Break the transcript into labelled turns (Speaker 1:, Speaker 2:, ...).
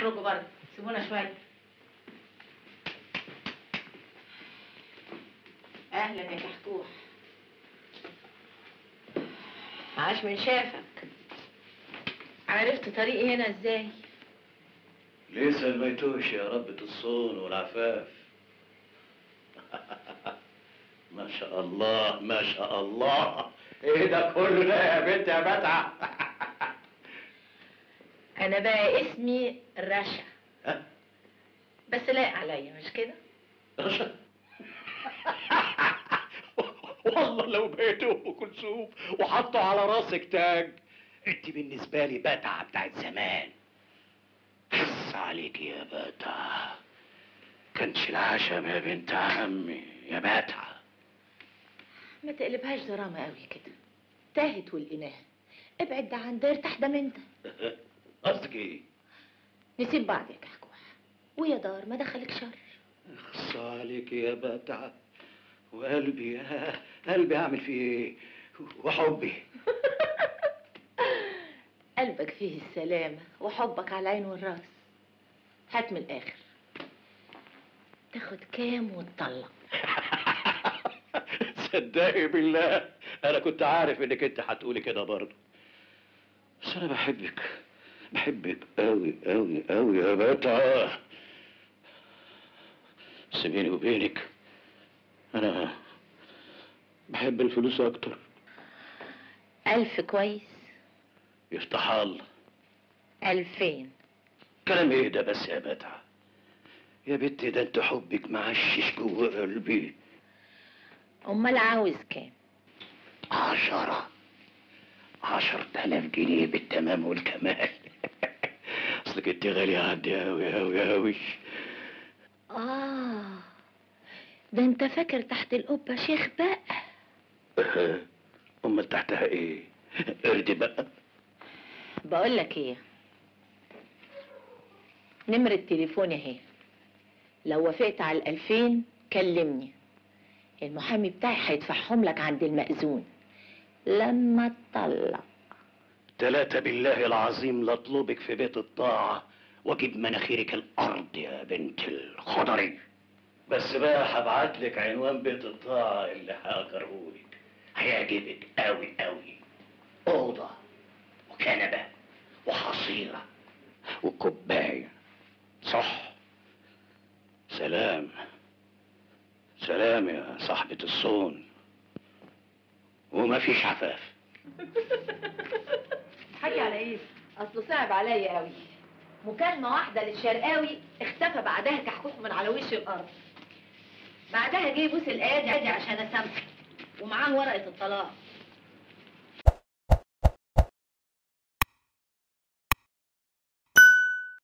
Speaker 1: اخرجوا بره سيبونا شوية. أهلا يا كحكوح عاش من شافك. عرفت طريقي هنا إزاي.
Speaker 2: لسه الميتوش يا ربة الصون والعفاف. ما شاء الله ما شاء الله. إيه ده كله ده يا بنت يا بتعة.
Speaker 1: أنا بقى اسمي رشا.
Speaker 2: ها؟
Speaker 1: بس لايق عليا مش كده؟
Speaker 2: رشا؟ والله لو بقيت أم كلثوم وحطوا على راسك تاج انت بالنسبة لي بتعة بتاعت زمان. حس عليك يا بتعة. كانش العشم يا بنت عمي يا بتعة.
Speaker 1: ما تقلبهاش دراما قوي كده. تاهت والإناث. ابعد ده عن ده ارتاح ده من ده
Speaker 2: قصدك إيه؟
Speaker 1: نسيب بعض يا كحكوح ويا دار ما دخلك شر.
Speaker 2: اخص عليك يا بتعه وقلبي يا قلبي هعمل فيه إيه؟ وحبي.
Speaker 1: قلبك فيه السلامة وحبك على العين والرأس. هات من الآخر. تاخد كام وتطلق.
Speaker 2: صدقي بالله أنا كنت عارف إنك أنت هتقولي كده برضه. بس أنا بحبك. بحبك قوي قوي قوي يا بتعه بس بيني وبينك. أنا بحب الفلوس أكتر.
Speaker 1: ألف كويس.
Speaker 2: يفتح الله
Speaker 1: ألفين.
Speaker 2: كلام إيه ده بس يا بتعه يا بنتي ده أنت حبك معشش جوه قلبي.
Speaker 1: أمال عاوز كام؟
Speaker 2: عشرة. عشرة آلاف جنيه بالتمام والكمال. أصلك أنت غالية عندي أوي أوي أوي
Speaker 1: آه. ده أنت فاكر تحت القبة شيخ بقى
Speaker 2: أمال تحتها إيه؟ قرد بقى.
Speaker 1: بقول لك إيه؟ نمرة تليفوني أهي. لو وافقت على الألفين كلمني. المحامي بتاعي هيدفعهم لك عند المأذون. لما تطلق.
Speaker 2: تلاتة بالله العظيم لأطلبك في بيت الطاعة وأجيب مناخيرك الأرض يا بنت الخضري بس بقى هبعت لك عنوان بيت الطاعة اللي هأجرهولك هيعجبك أوي أوي. أوضة وكنبة وحصيرة وكوباية. صح. سلام. سلام يا صاحبة الصون. وما فيش عفاف.
Speaker 1: حكي على إيه؟ اصله صعب عليا قوي مكالمة واحدة للشرقاوي اختفى بعدها كحكوك من على وش الأرض. بعدها جه الايادي عادي عشان أسامحه ومعاه ورقة الطلاق.